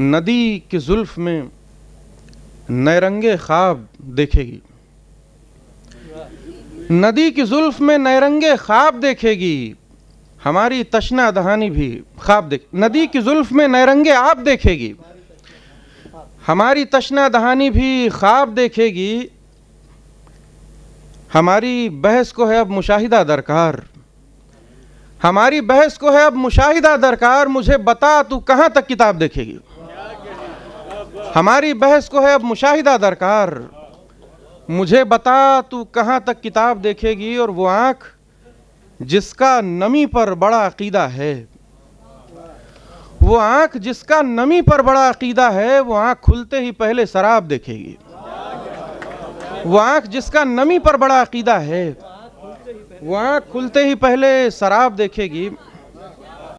नदी की जुल्फ में नैरंगे ख्वाब देखेगी। नदी की जुल्फ में नैरंगे ख्वाब देखेगी। हमारी तशना दहानी भी ख्वाब देख, नदी की जुल्फ में नैरंगे आप देखेगी। हमारी तशना दहानी भी ख्वाब देखेगी। हमारी बहस को है अब मुशाहिदा दरकार। हमारी बहस को है अब मुशाहिदा दरकार, मुझे बता तू कहाँ तक किताब देखेगी? हमारी बहस को है अब मुशाहिदा दरकार। मुझे बता, तू कहाँ तक किताब देखेगी और वो आँख जिसका नमी पर बड़ा अकीदा है। वो आँख जिसका नमी पर बड़ा अकीदा है, वो आँख खुलते ही पहले शराब देखेगी। वो आँख जिसका नमी पर बड़ा अकीदा है, वो आँख खुलते ही पहले शराब देखेगी।